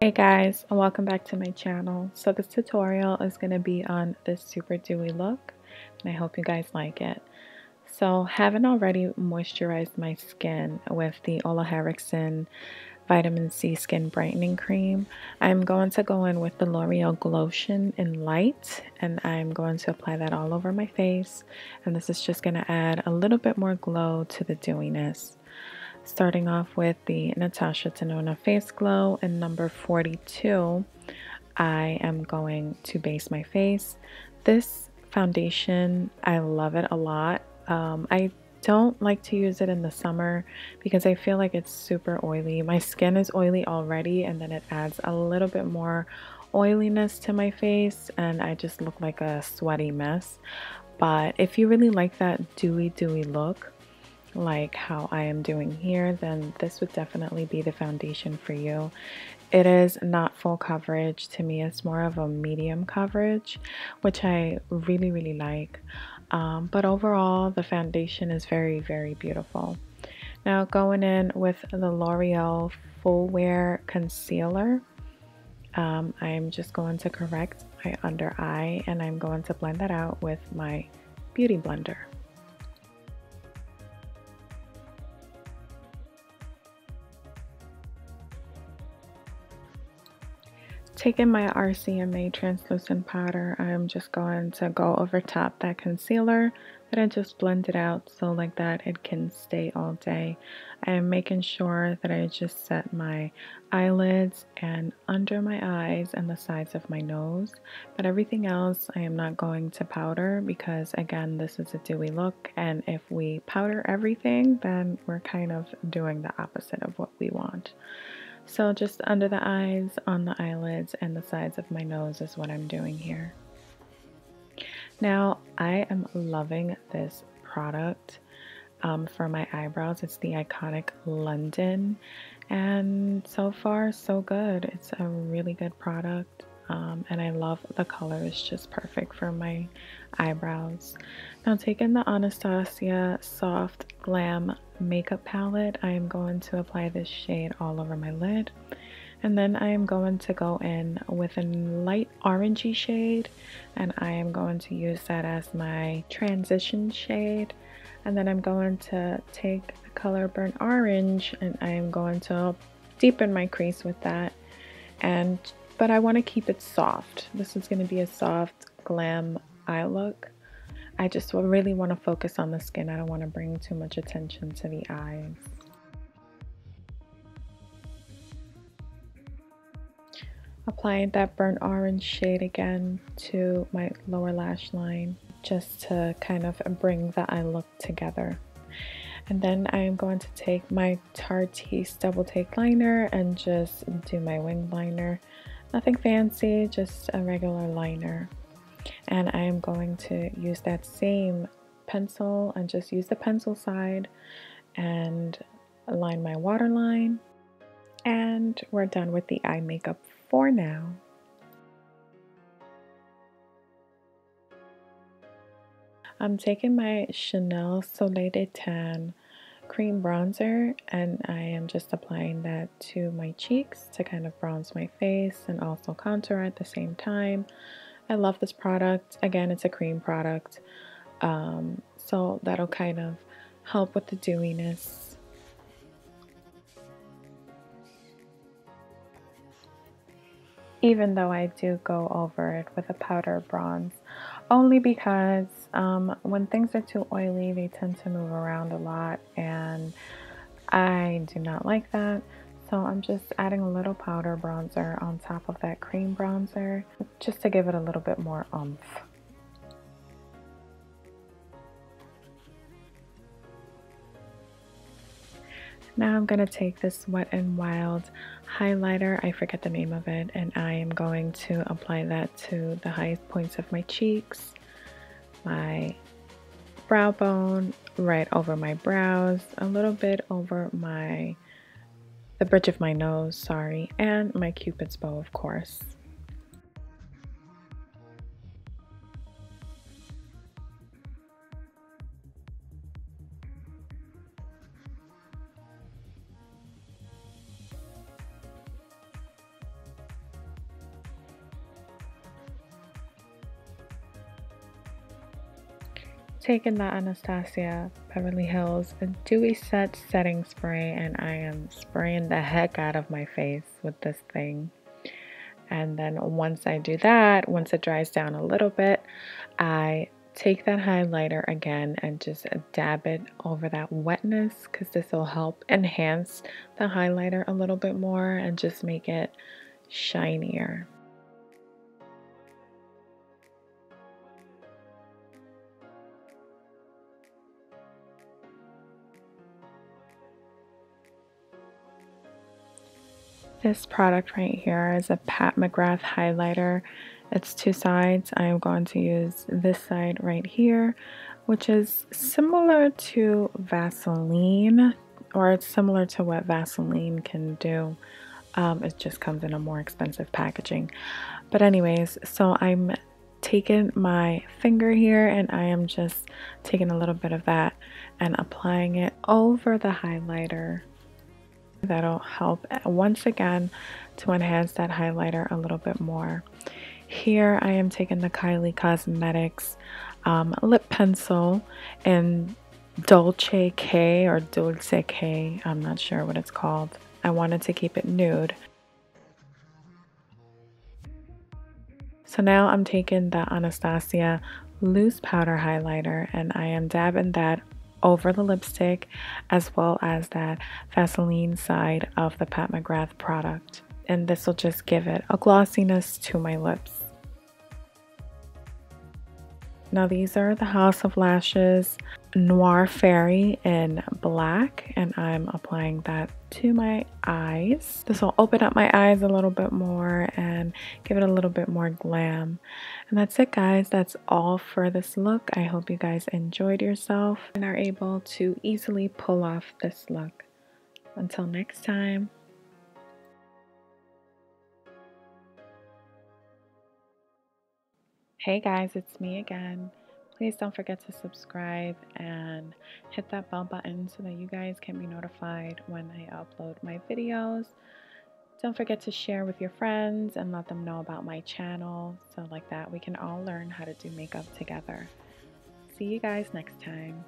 Hey guys, and welcome back to my channel. So this tutorial is going to be on this super dewy look and I hope you guys like it. So haven't already moisturized my skin with the Ole Henriksen Vitamin C Skin Brightening Cream. I'm going to go in with the L'Oreal Glotion in Light and I'm going to apply that all over my face and this is just going to add a little bit more glow to the dewiness starting off with the Natasha Denona Face Glow in number 42. I am going to base my face. This foundation, I love it a lot. Um, I don't like to use it in the summer because I feel like it's super oily. My skin is oily already and then it adds a little bit more oiliness to my face and I just look like a sweaty mess. But if you really like that dewy dewy look, like how I am doing here, then this would definitely be the foundation for you. It is not full coverage. To me, it's more of a medium coverage, which I really, really like. Um, but overall, the foundation is very, very beautiful. Now going in with the L'Oreal Full Wear Concealer, um, I'm just going to correct my under eye and I'm going to blend that out with my Beauty Blender. Taking my RCMA translucent powder, I'm just going to go over top that concealer that I just blended out so like that it can stay all day. I am making sure that I just set my eyelids and under my eyes and the sides of my nose. But everything else I am not going to powder because again this is a dewy look and if we powder everything then we're kind of doing the opposite of what we want. So just under the eyes, on the eyelids, and the sides of my nose is what I'm doing here. Now, I am loving this product um, for my eyebrows. It's the Iconic London, and so far, so good. It's a really good product, um, and I love the color. It's just perfect for my eyebrows. Now, taking the Anastasia Soft Glam makeup palette, I am going to apply this shade all over my lid. And then I am going to go in with a light orangey shade and I am going to use that as my transition shade. And then I'm going to take the color burnt orange and I am going to deepen my crease with that. And but I want to keep it soft. This is going to be a soft glam eye look. I just really want to focus on the skin. I don't want to bring too much attention to the eyes. Applying that burnt orange shade again to my lower lash line just to kind of bring the eye look together. And then I am going to take my Tarteist Double Take Liner and just do my wing liner. Nothing fancy, just a regular liner and I am going to use that same pencil and just use the pencil side and align my waterline and we're done with the eye makeup for now. I'm taking my Chanel Soleil de Tan cream bronzer and I am just applying that to my cheeks to kind of bronze my face and also contour at the same time. I love this product. Again, it's a cream product. Um, so that'll kind of help with the dewiness. Even though I do go over it with a powder bronze, only because um, when things are too oily, they tend to move around a lot, and I do not like that. So I'm just adding a little powder bronzer on top of that cream bronzer just to give it a little bit more oomph. Now I'm going to take this Wet n Wild highlighter, I forget the name of it, and I am going to apply that to the highest points of my cheeks, my brow bone, right over my brows, a little bit over my the bridge of my nose, sorry, and my cupid's bow, of course. Taken the Anastasia Beverly Hills Dewy Set Setting Spray and I am spraying the heck out of my face with this thing. And then once I do that, once it dries down a little bit, I take that highlighter again and just dab it over that wetness because this will help enhance the highlighter a little bit more and just make it shinier. This product right here is a Pat McGrath highlighter. It's two sides. I am going to use this side right here, which is similar to Vaseline, or it's similar to what Vaseline can do. Um, it just comes in a more expensive packaging. But anyways, so I'm taking my finger here and I am just taking a little bit of that and applying it over the highlighter That'll help once again to enhance that highlighter a little bit more. Here I am taking the Kylie Cosmetics um, lip pencil in Dolce K or Dulce K. I'm not sure what it's called. I wanted to keep it nude. So now I'm taking the Anastasia loose powder highlighter and I am dabbing that over the lipstick as well as that Vaseline side of the Pat McGrath product. And this will just give it a glossiness to my lips. Now these are the House of Lashes Noir Fairy in black and I'm applying that to my eyes. This will open up my eyes a little bit more and give it a little bit more glam. And that's it guys, that's all for this look. I hope you guys enjoyed yourself and are able to easily pull off this look. Until next time. Hey guys, it's me again. Please don't forget to subscribe and hit that bell button so that you guys can be notified when I upload my videos. Don't forget to share with your friends and let them know about my channel so like that we can all learn how to do makeup together. See you guys next time.